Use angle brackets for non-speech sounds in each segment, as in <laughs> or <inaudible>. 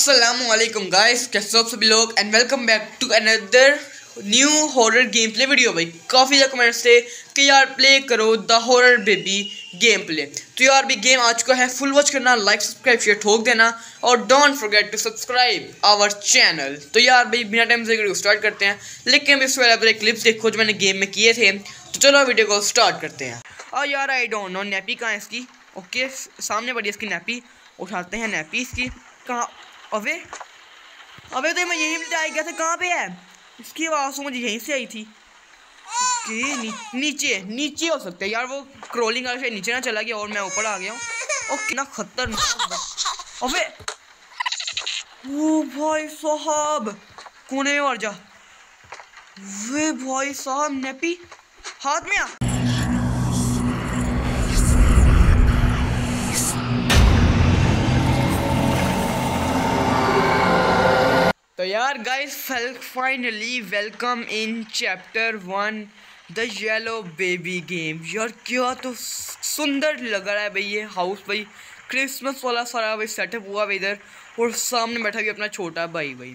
Aslam guys कैसे हो सभी लोग? And welcome back to another new horror game play video भाई, काफ़ी ज़्यादा कमेंट्स थे कि यार प्ले करो the horror baby game play तो यार भी गेम आ चुका है. फुल वॉच करना लाइक सब्सक्राइब शेयर ठोक देना. और don't forget to subscribe our channel तो यार, भाई, बिना टाइम से वीडियो स्टार्ट करते हैं. लेकिन इससे पहले अपने क्लिप्स देखो जो मैंने गेम में किए थे तो चलो वीडियो को स्टार्ट करते हैं. और यार आई डोंट नो नैपी कहाँ इसकी? ओके सामने बड़ी इसकी नैपी उठाते हैं नैपी इसकी. कहाँ अबे अबे तो मैं यहीं पे आ गया था कहाँ पे है? इसकी आवाज़ तो मुझे यहीं से आई थी। ओके नी, नीचे नीचे हो सकता है यार वो क्रोलिंग वाले से नीचे ना चला गया और मैं ऊपर आ गया हूँ। ओके ना खतरनाक अबे ओ भाई साहब कोने में मर जा। वे भाई साहब नेपी हाथ में आ। तो यार guys finally welcome in chapter one the yellow baby game यार क्या तो सुंदर लग रहा है भाई ये हाउस भाई। क्रिसमस वाला सारा भाई सेटअप हुआ भाई इधर, और सामने बैठा भी अपना छोटा भाई भाई।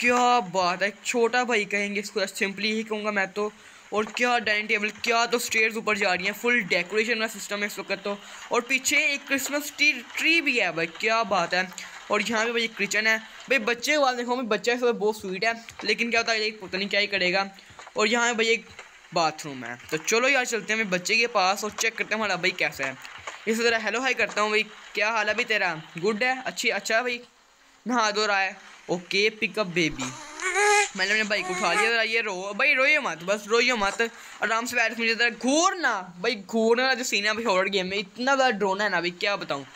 क्या बात है, छोटा भाई कहेंगे इसको सिंपली ही कहूँगा मैं तो। और क्या डाइनिंग टेबल क्या तो स्टेयर्स ऊपर जा रही हैं फुल डेकोरेशन का सिस्टम है इस वक्त तो। और पीछे एक क्रिसमस ट्री ट्री भी है भाई, क्या बात है। और यहाँ पे भाई किचन है। भाई बच्चे बाद देखो, भाई बच्चा इस बहुत स्वीट है, लेकिन क्या होता है पता नहीं क्या ही करेगा। और यहाँ पे भाई एक बाथरूम है। तो चलो यार चलते हैं भाई बच्चे के पास और चेक करते हैं हमारा भाई कैसा है। इसी तरह हेलो हाई करता हूँ भाई। क्या हाल है भाई तेरा? गुड है? अच्छी अच्छा भाई? नहा दो रहा है। ओके पिकअप बेबी मैंने अपने भाई को उठा लिया ये रो। भाई रोइए मत, बस रोइए मत। आराम से बैठ, मुझे घूर ना भाई घूरने जो सीन है, भाई हॉरर गेम में, इतना बड़ा ड्रोन है ना भाई, क्या बताऊँ।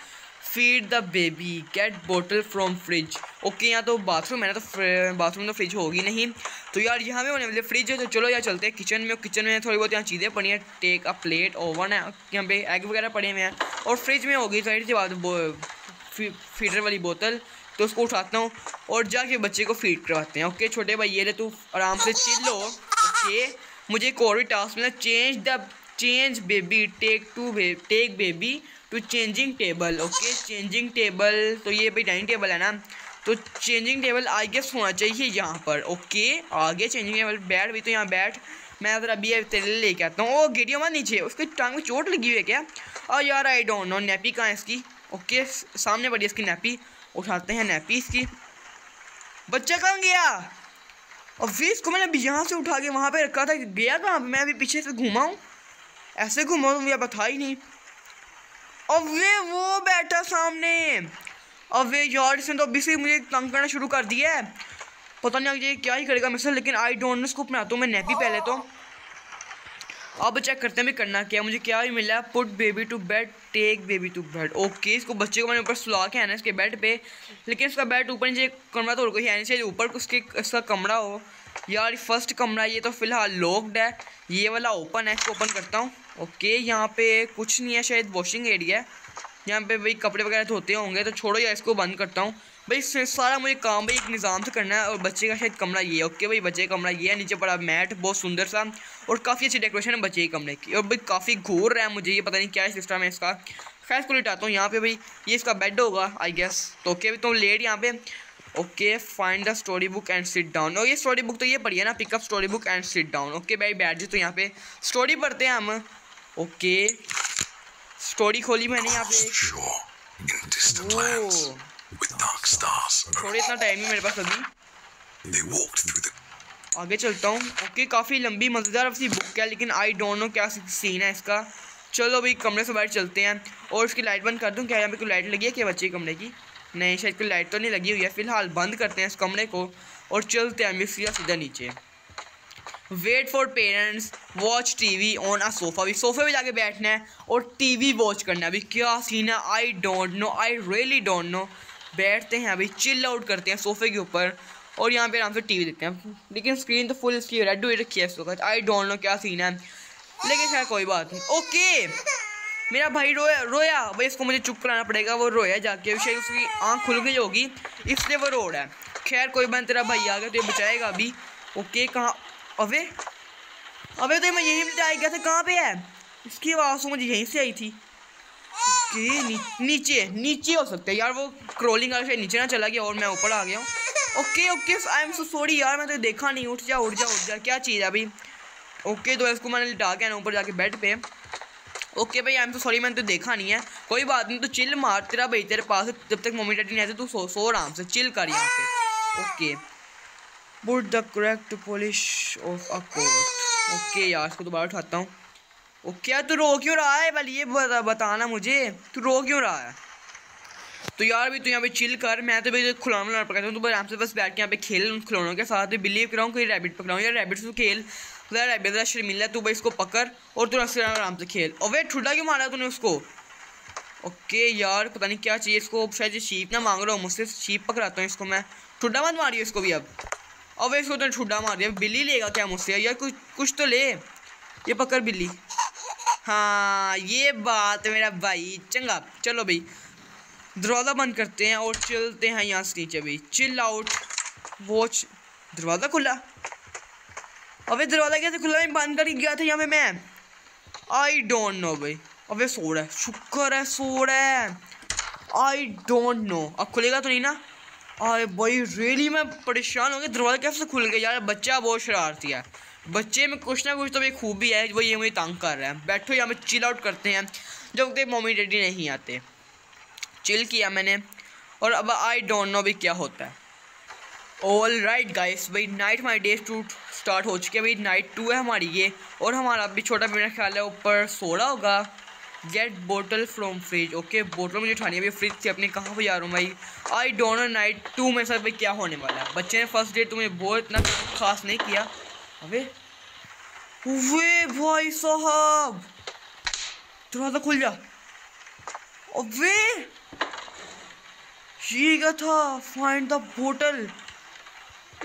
Feed the baby get bottle from fridge okay यहाँ तो बाथरूम है ना तो बाथरूम तो फ्रिज होगी नहीं। तो यार, यहाँ पे होने वाले फ्रिज है तो चलो यार चलते हैं किचन में। किचन में थोड़ी बहुत यहाँ चीज़ें पड़ी हैं। टेक अ प्लेट ओवन है, यहाँ पे एग वगैरह पड़े हुए हैं। और फ्रिज में होगी साइड से बात फीडर वाली बोतल तो उसको उठाता हूँ और जाके बच्चे को फ़ीड करवाते हैं। ओके छोटे भाई, ये ले तू आराम से चिल लो ओके मुझे एक और भी टास्क मिला। Change the change baby take to take baby to changing table okay changing table तो ये भाई डाइनिंग टेबल है ना? तो चेंजिंग टेबल आई गेस होना चाहिए यहाँ पर ओके आगे चेंजिंग टेबल बैठ भी तो यहाँ बैठ। मैं अगर अभी तेरे लेके आता हूँ। ओ, गिरियो मत नीचे, उसकी टांग में चोट लगी हुई है क्या? और यार आई डोंट नो नैपी कहाँ है इसकी? ओके सामने बढ़िया इसकी नैपी उठाते हैं नैपी इसकी। बच्चा कहाँ गया? और फिर इसको मैंने यहाँ से उठा के वहाँ पे रखा था। गया कहाँ? मैं अभी पीछे से घूमा हूँ। ऐसे घूमा तो मुझे बता ही नहीं। अब वे वो बैठा सामने। अब वे यार, इसने तो अभी से मुझे तंग करना शुरू कर दिया है। पता नहीं आगे क्या ही करेगा मुझसे लेकिन आई डोंट नो इसको अपना तो मैं नैपी पहले तो। अब चेक करते हैं मैं करना क्या मुझे क्या ही मिला put baby to bed take baby to bed okay इसको बच्चे को मैंने ऊपर सुला के आना इसके बेड पे। लेकिन इसका बेड ऊपर नीचे कमरा तो कोई है चाहिए ऊपर उसके इसका कमरा हो। यार फ़र्स्ट कमरा ये तो फ़िलहाल लॉक्ड है। ये वाला ओपन है, इसको ओपन करता हूँ। ओके, यहाँ पे कुछ नहीं है, शायद वॉशिंग एरिया है। यहाँ पे भाई कपड़े वगैरह धोते होंगे तो छोड़ो यार, इसको बंद करता हूँ। भाई सारा मुझे काम, भाई, एक निज़ाम से करना है, और बच्चे का शायद कमरा ये है, ओके भाई, बच्चे का कमरा ये है, नीचे पड़ा मैट, बहुत सुंदर सा, और काफ़ी अच्छी डेकोरेशन है बच्चे के कमरे की, और भाई, काफ़ी घूर रहा है मुझे, ये पता नहीं क्या सिस्टम है इसका। खैर, इसको लिटाता हूँ यहाँ पे, भाई, ये इसका बेड होगा आई गेस तो ओके भाई तुम लेट यहाँ पे। Okay find the story book and sit down और ये स्टोरी बुक तो ये पढ़ी है ना pick up story book and sit down okay, भाई, बैठ जी तो यहाँ पे। स्टोरी पढ़ते हैं हम। ओके। स्टोरी खोली मैंने यहाँ पे। थोड़े इतना टाइम ही मेरे पास अभी। आगे चलता हूँ। ओके काफ़ी लंबी मज़ेदार सी बुक है लेकिन आई डोंट नो क्या सीन है इसका। चलो भाई कमरे से बाहर चलते हैं। और उसकी लाइट बंद कर दूँ? क्या यहाँ पे कोई लाइट लगी है क्या बच्चे कमरे की? नहीं शायद कोई लाइट तो नहीं लगी हुई है। फ़िलहाल बंद करते हैं इस कमरे को। और चलते हैं मिसिया सीधा नीचे। Wait for parents watch TV on a sofa भी सोफे पे जाके बैठना है और टीवी वॉच करना है। अभी क्या सीन है? I don't know I really don't know बैठते हैं अभी चिल आउट करते हैं सोफे के ऊपर और यहाँ पे आराम से टीवी देखते हैं। लेकिन स्क्रीन तो फुल इसकी रेड हुई रखी है इस वक्त। आई डोंट नो क्या सीन है। लेकिन खैर, कोई बात नहीं। ओके मेरा भाई रोया रोया। भाई, इसको मुझे चुप कराना पड़ेगा। वो रोया जाके। शायद उसकी आँख खुल गई होगी। इसलिए वो रो रहा है। खैर, कोई बात तेरा भाई आ गया तो ये बचाएगा अभी। ओके कहाँ अबे अबे तो मैं यहीं पे आ गया था कहाँ पे है? इसकी आवाज़ तो मुझे यहीं से आई थी। ओके नी, नीचे नीचे हो सकते हैं। यार वो क्रोलिंग वाला नीचे ना चला गया और मैं ऊपर आ गया हूँ। Okay okay I am so sorry यार मैं तो देखा नहीं उठ जा उठ जा उठ जा क्या चीज़ है अभी? ओके तो इसको मैंने लिटा के ना ऊपर जाके बेड पे। ओके भाई आई एम तो सॉरी मैंने तो देखा नहीं है। कोई बात नहीं तो चिल मार तेरा भाई तेरे पास जब तक मम्मी डैडी नहीं आते तू सो सो आराम से चिल कर यहाँ पे। Okay. Boot the correct polish of a coat okay यार इसको दोबारा उठाता हूँ। ओके यार तू रो क्यों रहा है? वाली ये बता, बताना मुझे। तू रो क्यों रहा है? तो यार अभी तू यहाँ पे चिल कर। मैं तो भाई खिलौना खिलौना पकड़ता हूँ। तो आराम से बस बैठ के यहाँ पे खेल उन खिलौनों के साथ। बिलीव कराऊँ कोई रैबिट पकड़ाऊँ? या रैबिट से खेल। खुदा रैबिट का शर्मिला तू भाई इसको पकड़ और तू आराम से खेल। और वे ठुडा क्यों मारा तूने उसको? ओके यार पता नहीं क्या चाहिए इसको। शायद शीप ना मांग रहा हूँ मुझसे। शीप पकड़ाता हूँ इसको मैं। ठुडा मत मारिए इसको भी अब। अब इसको तो ठुडा मार दिया। बिल्ली लेगा क्या मुझसे? यार कुछ कुछ तो ले। ये पकड़ बिल्ली। हाँ ये बात मेरा भाई चंगा। चलो भाई, दरवाज़ा बंद करते हैं और चलते हैं यहाँ से नीचे भाई। चिल आउट वॉच दरवाज़ा खुला। अबे दरवाज़ा कैसे खुला? मैं बंद कर गया था यहाँ पे मैं। आई डोंट नो भाई। अबे सो रहा है, शुक्र है, सो रहा है। आई डोंट नो अब खुलेगा तो नहीं ना? अरे भाई रियली मैं परेशान हो गया। दरवाज़ा कैसे खुल गया यार, बच्चा बहुत शरारती है। बच्चे में कुछ ना कुछ तो भाई खूबी है। वो ये मुझे तंग कर रहा है। बैठो यहाँ पे चिल आउट करते हैं। जब तक मम्मी डैडी नहीं आते। चिल किया मैंने। और अब आई डोंट नो भी क्या होता है। ऑल राइट गाइस भाई night my day two start हो चुके हैं। भाई नाइट टू है हमारी ये। और हमारा अभी छोटा मेरा ख्याल है, ऊपर सोलह होगा। Get bottle from fridge okay bottle मुझे उठानी है फ्रिज से अपने, कहाँ पर जा रहा हूँ भाई? आई डोंट नाइट टू मेरे साथ भाई क्या होने वाला है? बच्चे ने फ़र्स्ट डे तुम्हें बहुत इतना खास नहीं किया। अबे वे भाई साहब! दरवाज़ा खुल जा। अबे! ये क्या था? फाइंड द बोटल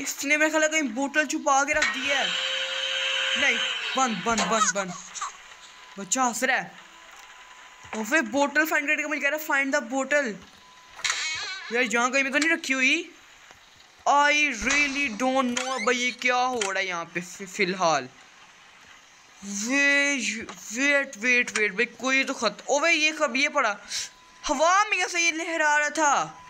इसने मेरे ख्याल कहीं बोतल छुपा के रख दी है। नहीं, बंद बंद बंद बंद। बच्चा हंस रहा है। और फिर बोतल फाइंड करके मुझे कह रहा फाइंड द बोतल। यार, जहाँ कहीं में तो नहीं रखी हुई। आई रियली डोंट नो भाई ये क्या हो रहा है यहाँ पे फ़िलहाल। वे वेट वेट वेट भाई, कोई तो खत ओ भाई, ये कब ये पड़ा। हवा में कैसे ये लहरा रहा था?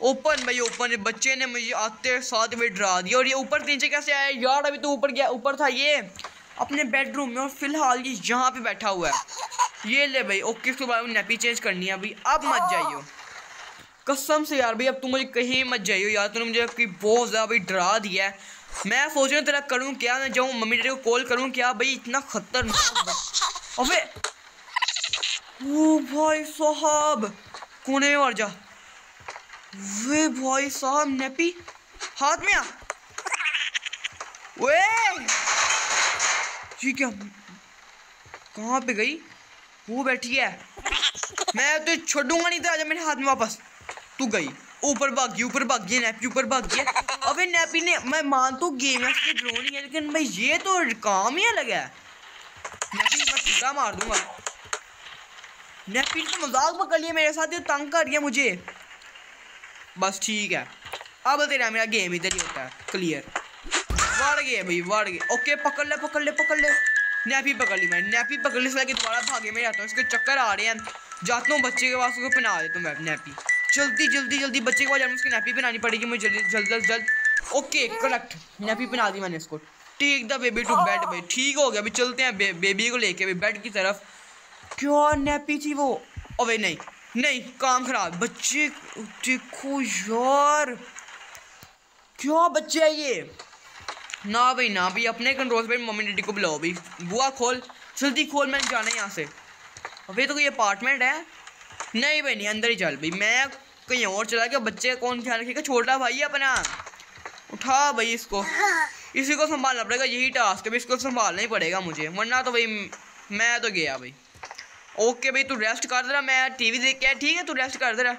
ओपन भाई ओपन बच्चे ने मुझे आते साथ में डरा दिया। और ये ऊपर नीचे कैसे आया? यार, अभी तो ऊपर गया ऊपर था ये। अपने बेडरूम में और फ़िलहाल ये यहाँ पे बैठा हुआ है। ये ले भाई ओके उसके बाद नेपी चेंज करनी है अभी। अब मत जाइयो। कसम से यार भाई अब तुम मुझे कहीं मत जाइयो यार तुमने मुझे कोई बहुत ज़्यादा भाई डरा दिया है। मैं सोच रहा हूँ तेरा करूँ क्या मैं जाऊँ मम्मी डैडी को कॉल करूँ क्या? भाई इतना खतरनाक <laughs> अबे ओ भाई साहब कोने में मर जा। वे भाई साहब नेपी हाथ में आ। वे जी क्या कहाँ पे गई? वो बैठी है। मैं तो छोड़ूँगा नहीं था आजा मेरे हाथ में वापस। तू गई। ऊपर भाग ऊपर भाग नैपी ऊपर भाग गया अबे नैपी ने, मैं मान तो गेम है, उसकी ड्रो नहीं है, लेकिन भाई ये तो काम ही अलग है। नैपी मैं सीधा मार दूँगा। नैपी तो मज़ाक पकड़ लिया, मेरे साथ ये तंग कर है मुझे। बस ठीक है। अब तेरा मेरा गेम इधर ही होता है। क्लियर वाड़ गए भाई, वाड़ गए ओके पकड़ ले पकड़ ले पकड़ ले। नैपी पकड़ ली मैंने, नैपी पकड़ ली इसलिए दोबारा भागे में जाता हूँ, इसके चक्कर आ रहे हैं। जाता हूँ बच्चे के पास उसको पहना देता हूँ मैं, नैपी। जल्दी जल्दी जल्दी, बच्चे के पास जाना, उसकी नैपी पहनानी पड़ेगी मुझे, जल्दी, जल्द जल्द जल्द। ओके, करेक्ट, नैपी पहना दी मैंने इसको। Take the baby to bed भाई। ठीक हो गया, अभी चलते हैं बेबी को लेके, अभी बेड की तरफ़। क्या नैपी थी वो? अबे नहीं नहीं, काम खराब। बच्चे, देखो यार। क्या बच्चे है ये? ना भाई ना भाई, अपने कंट्रोल पे मम्मी डैडी को बुलाओ भाई। बुआ खोल, जल्दी खोल मैंने जाना है यहाँ से। अभी तो कोई अपार्टमेंट है? नहीं भाई, नहीं, अंदर ही चल भाई। मैं कहीं और चला गया, बच्चे कौन ख्याल रखेगा? छोटा भाई अपना। उठा भाई इसको। इसी को संभालना पड़ेगा, यही टास्क है भाई, इसको संभालना ही पड़ेगा मुझे। वरना तो भाई, मैं तो गया भाई। ओके भाई, तू रेस्ट कर दे रहा, मैं टीवी देख के ठीक है, तू रेस्ट कर दे रहा।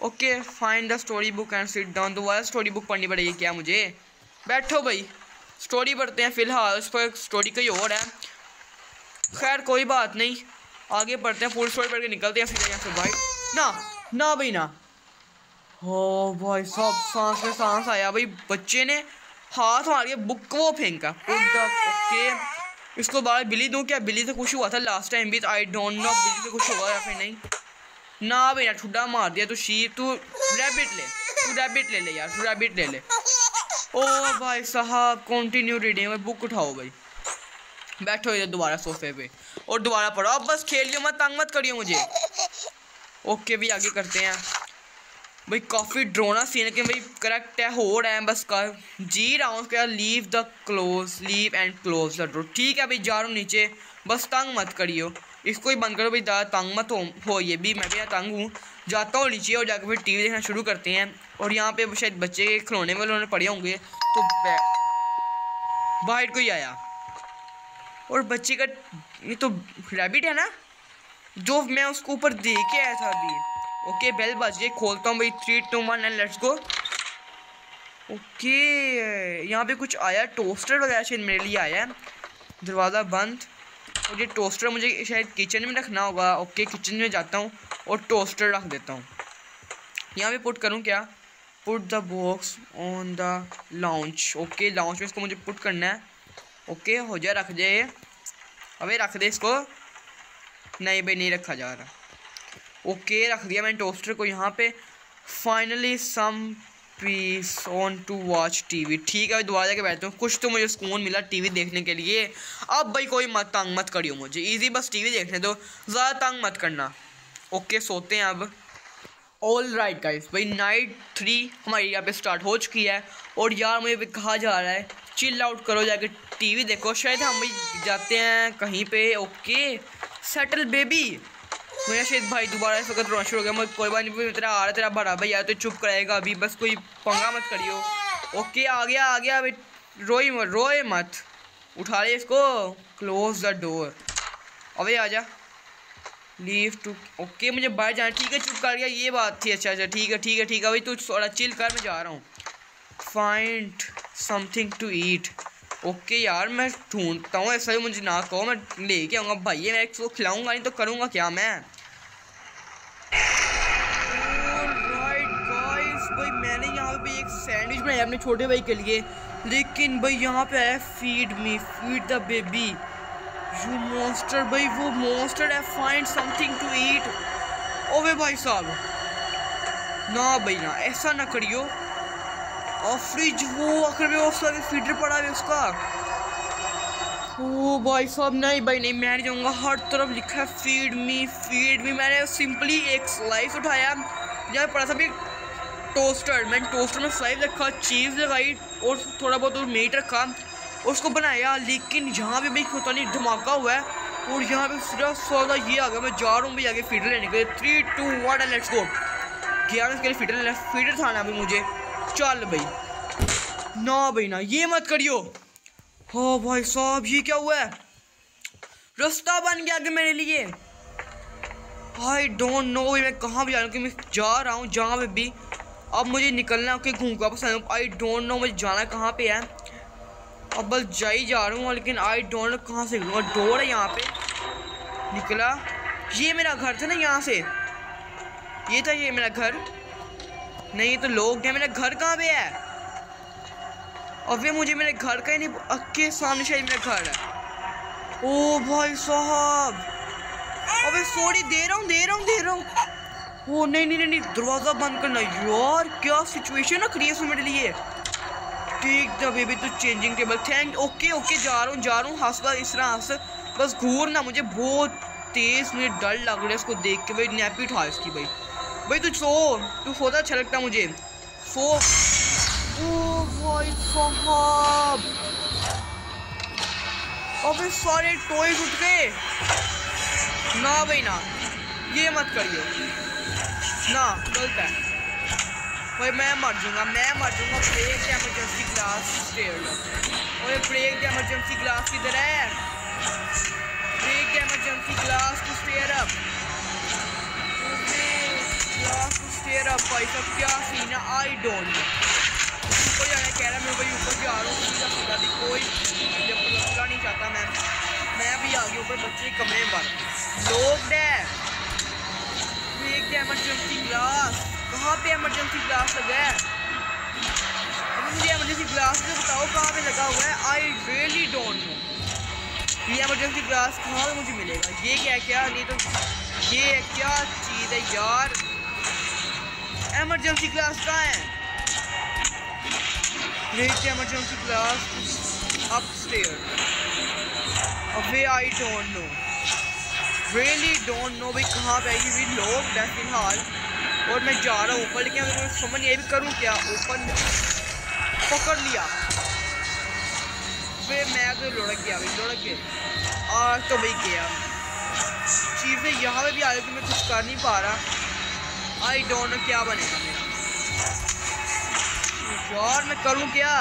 Okay find the story book and sit down वह स्टोरी बुक पढ़नी पड़ेगी क्या मुझे? बैठो भाई। स्टोरी पढ़ते हैं फ़िलहाल उस पर स्टोरी कहीं और है। खैर, कोई बात नहीं। आगे पढ़ते हैं पूरी स्टोरी पढ़ के निकलते हैं, फिर यहाँ से भाई। ना ना भाई, ना। हो भाई, सब सांस में सांस आया। भाई, बच्चे ने हाथ मार के बुक को फेंका। ओके इसको बाहर बिल्ली दूँ क्या? बिल्ली से कुछ हुआ था लास्ट टाइम भी आई डोंट नो बिल्ली से कुछ हुआ या फिर नहीं। ना भैया ठुड्डा मार दिया, तू शीप तू रैबिट ले। तू रैबिट ले ले यार, तू रैबिट ले ले। ओ भाई साहब कंटिन्यू रीडिंग में बुक उठाओ भाई। बैठो इधर दोबारा सोफे पे और दोबारा पढ़ो। अब बस खेल लियो मत तंग मत करियो मुझे। ओके भी आगे करते हैं। भाई काफ़ी ड्रोना सीन लेकिन भाई करेक्ट है हो रहा है बस कर। जी रहा हूँ उसके leave the close leave and close the door ठीक है भाई जा रहा हूँ नीचे। बस तंग मत करियो। इसको ही बंद करो भाई ज़्यादा तंग मत हो, हो ये भी मैं भी यहाँ तंग हूँ। जाता हूँ नीचे और जाकर फिर टीवी देखना शुरू करते हैं। और यहाँ पे शायद बच्चे के खिलौने वाले उन्होंने पढ़े होंगे तो बाहर कोई आया। और बच्चे का, ये तो रैबिट है ना? जो मैं उसको ऊपर दे के आया था अभी। ओके बेल बज गई खोलता हूँ भाई। Three two one and let's go okay यहाँ पे कुछ आया टोस्टर वगैरह शायद मेरे लिए आया दरवाज़ा बंद। और ये टोस्टर मुझे शायद किचन में रखना होगा। ओके किचन में जाता हूँ। और टोस्टर रख देता हूँ। यहाँ पे पुट करूँ क्या? Put the box on the lounge okay lounge में इसको मुझे पुट करना है। ओके हो जाए रख जाए अबे, रख दे इसको। नहीं भाई, नहीं रखा जा रहा। ओके रख दिया मैंने टोस्टर को यहाँ पे। Finally some peace on to watch TV ठीक है दोबारा जाके बैठता हूँ। कुछ तो मुझे सुकून मिला टीवी देखने के लिए। अब भाई, कोई मत तंग मत करियो मुझे। इजी बस टीवी देखने दो। ज़्यादा तंग मत करना। ओके सोते हैं अब। ऑल राइट गाइस भाई नाइट थ्री हमारी यहाँ पे स्टार्ट हो चुकी है। और यार, मुझे भी कहा जा रहा है चिल आउट करो जाके टीवी देखो। शायद हम जाते हैं कहीं पे। ओके सेटल बेबी मेरा शायद भाई दोबारा इस वक्त रोना शुरू हो गया। मैं कोई बात नहीं तेरा आ रहा तेरा बड़ा भाई, यार तो चुप कराएगा अभी। बस कोई पंगा मत करियो। ओके आ गया आ गया अभी रोई मत, रोए मत। उठा ले इसको। क्लोज द डोर अबे आ जा लीव टू ओके मुझे बाहर जाना ठीक है, चुप कर गया, ये बात थी। अच्छा अच्छा ठीक है ठीक है ठीक है। भाई तू थोड़ा चिल कर, मैं जा रहा हूँ। Find something to eat okay यार, मैं ढूंढता हूँ, ऐसा ही मुझे ना कहो। मैं लेके आऊँगा। भाई, मैं इसको खिलाऊँगा, नहीं तो करूँगा क्या मैं? मैंने यहाँ एक सैंडविच बनाया अपने छोटे भाई के लिए। लेकिन भाई, यहाँ पे है feed me feed the baby you monster भाई वो मॉन्स्टर है फाइंड समथिंग टू ईट ओवे भाई साहब ना भाई ना ऐसा ना करियो और फ्रिज वो आखिर में उसका फीडर पड़ा है उसका ओ भाई साहब नहीं भाई नहीं मैं नहीं जाऊँगा हर तरफ़ लिखा है फ़ीड मी फ़ीड मी मैंने सिंपली एक स्लाइस उठाया जहाँ पड़ा था भी टोस्टर मैंने टोस्टर में स्लाइस रखा चीज़ लगाई और थोड़ा बहुत मीट रखा उसको बनाया, लेकिन यहाँ पे भाई पता नहीं धमाका हुआ है। और यहाँ पे सिर्फ़ सौदा ये आ गया, मैं जा रहा हूँ भाई आगे फीडर लेने के लिए। Three two one let's go गया इसके लिए फीडर लेना फीडर था ना अभी मुझे। चल भाई। ना भाई, ना। ये मत करियो। हो भाई साहब, ये क्या हुआ है? रास्ता बन गया आगे मेरे लिए। आई डोंट नो मैं कहाँ भी जा रहा हूँ मैं जा रहा हूँ, जहाँ पे भी। अब मुझे निकलना है घूम का वापस आई डोंट नो मुझे जाना कहाँ पे है। अब बस जा ही जा रहा हूँ, लेकिन आई डोंट कहाँ से डोर है यहाँ पे। निकला। ये मेरा घर था ना यहाँ से। ये था ये मेरा घर। नहीं, ये तो लोग हैं। मेरा घर कहाँ पे है? और वे मुझे मेरे घर का ही नहीं अक्के सामने शायद मेरा घर है। ओ भाई साहब। अबे सॉरी दे रहा हूँ, दे रहा हूँ, दे रहा हूँ। ओ, नहीं नहीं नहीं दरवाज़ा बंद करना। यार, क्या सिचुएशन है क्रिएट मेरे लिए? Take the baby to changing table thank okay okay जा रहा हूँ, जा रहा हूँ। हंस बस, इस तरह हंस। बस घूर ना, मुझे बहुत तेज़, मुझे डर लग रहा है इसको देख के। भाई नैपी उठा इसकी, भाई। भाई, तू सो। तू सोता अच्छा लगता मुझे। सो। साहब। अबे, सारे टॉयज उठ गए। ना भाई, ना। ये मत करिए ना, गलत है। भाई मैं मर जाऊँगा मैं मर जाऊँगा ब्रेक एमरजेंसी ग्लास स्टेयर ओए ब्रेक एमरजेंसी ग्लास किधर है break emergency glass to stair up glass to stair up भाई क्या सीन है आई डोंट कह रहा मैं भाई ऊपर जा रहा हूँ कोई जब नहीं चाहता मैं मैं भी आ गया ऊपर बच्चे कमरे पर लोग है ब्रेक एमरजेंसी ग्लास कहाँ पे एमरजेंसी ग्लास लगा है। अभी मुझे एमरजेंसी ग्लास से बताओ कहाँ पे लगा हुआ है? आई रियली डोंट नो ये एमरजेंसी ग्लास कहाँ मुझे मिलेगा? ये क्या क्या? नहीं तो ये क्या चीज़ है यार? एमरजेंसी क्लास कहाँ है? एमरजेंसी क्लास अपस्टेयर अबे I don't know really don't know भाई कहाँ पे आएगी। भी लोग फ़िलहाल और मैं जा रहा हूँ ऊपर, लेकिन मैं समझ नहीं भी करूँ क्या? ऊपर पकड़ लिया। फिर मैं तो लुढ़क गया भाई लुढ़क गया। और तो भाई गया चीज़ें यहाँ पे भी आ रही मैं कुछ कर नहीं पा रहा। आई डोंट नो क्या बनेगा यार, मैं करूँ क्या?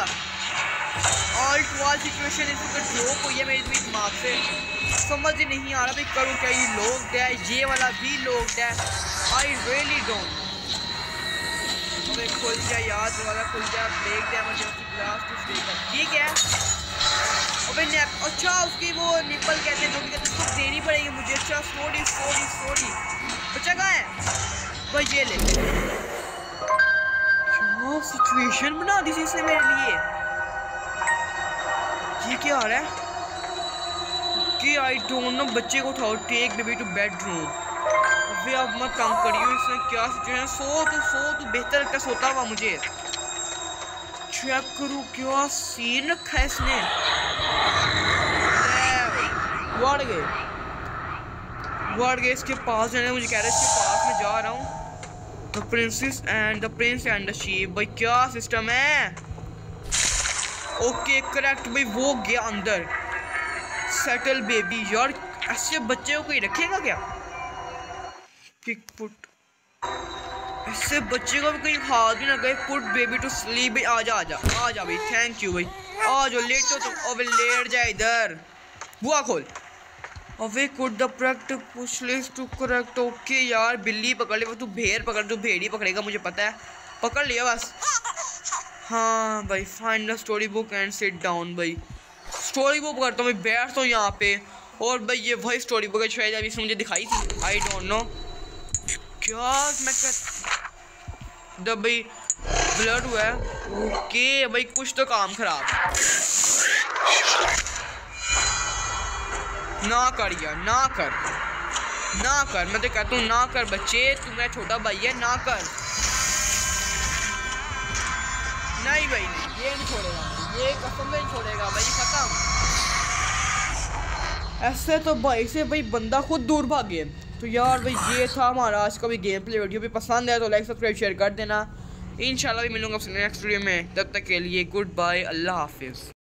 ऑल्ट वाल सिचुएशन इस वक्त ड्रॉप हुई है मेरे दिमाग से। समझ नहीं आ रहा भाई, करूँ क्या ये लोग है? ये वाला भी लोग है? आई रियली डोंट खुल जाए याद वाला खुल जाए break the emergency glass to ये क्या है? अबे नेप अच्छा उसकी वो निपल कहते हैं जो कहते हैं, उसको देनी पड़ेगी मुझे। अच्छा सॉरी सॉरी सॉरी बच्चा कहाँ है? भाई, ये ले। सिचुएशन बना दी इसने मेरे लिए? ये क्या आ रहा है? कि आई डोंट नो बच्चे को उठाओ टेक बेबी टू बेडरूम अबे अब मत काम करियो इसने क्या सिचुएशन सो तो सो तो बेहतर लगता सोता हुआ मुझे। चेक करूँ, क्या सीन रखा है इसने? बढ़ गए। बढ़ गए, इसके पास जाने, मुझे कह रहे इसके पास में जा रहा हूँ। The princess and the prince and the sheep भाई, क्या सिस्टम है? ओके करेक्ट भाई, वो गया अंदर। सेटल बेबी यार, ऐसे बच्चे को कोई रखेगा क्या? पिक पुट ऐसे बच्चे को भी कहीं हाथ भी ना गए। पुट बेबी टू स्लीप भाई आ जा आ जा आ जा भाई। थैंक यू भाई। आ जाओ लेटो तो। अब लेट जाए इधर। बुआ खोल। Away could the product push list to correct okay यार, बिल्ली पकड़ ले। तू भेड़ पकड़, तू भेड़ी पकड़ेगा, मुझे पता है। पकड़ लिया बस। हाँ भाई find the story book and sit down भाई। स्टोरी बुक करता हूँ, मैं बैठता हूँ यहाँ पे। और भाई, ये वही स्टोरी बुक है शायद अभी इसने मुझे दिखाई थी। आई डोंट नो क्या मैं कर भाई ब्लड हुआ है ओके भाई, कुछ तो काम खराब ना कर यार, ना कर। ना कर, मैं तो कहता हूँ, ना कर बच्चे, तू मेरा छोटा भाई है, ना कर। नहीं भाई, नहीं, ये नहीं छोड़ेगा। ये कसम नहीं छोड़ेगा भाई खत्म ऐसे तो भाई से भाई बंदा खुद दूर भागे तो यार भाई ये था हमारा आज का भी गेम प्ले वीडियो भी पसंद आया तो लाइक सब्सक्राइब शेयर कर देना। इंशाल्लाह भी मिलूँगा नेक्स्ट वीडियो में। तब तक के लिए गुड बाय अल्लाह हाफिज़।